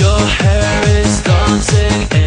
Your hair is dancing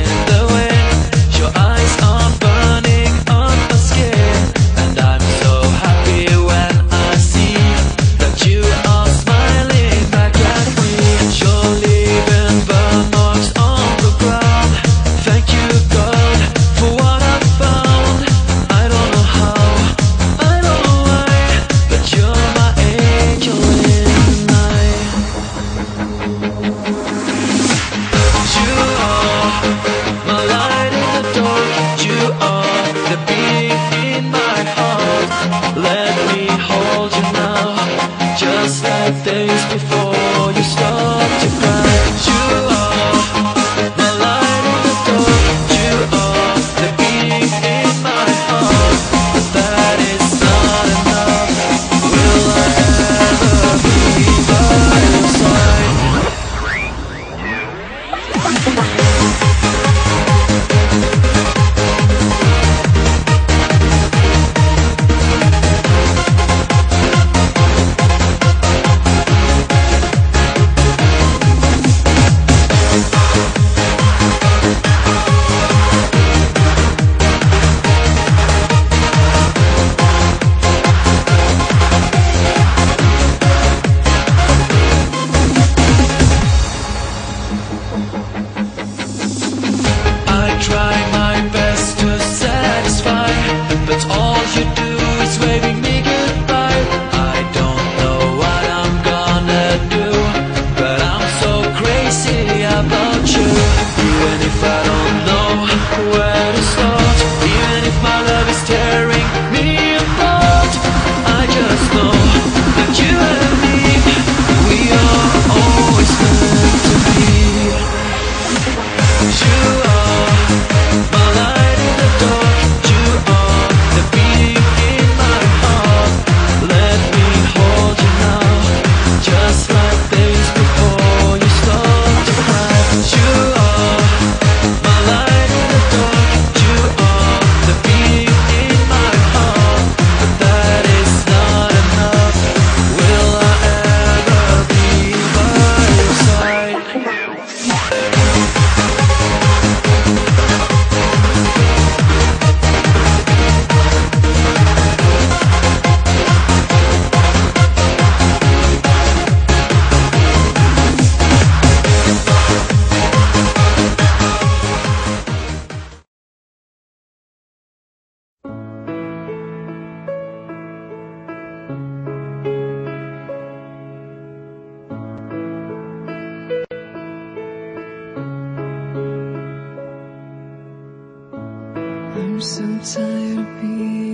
I'm so tired of being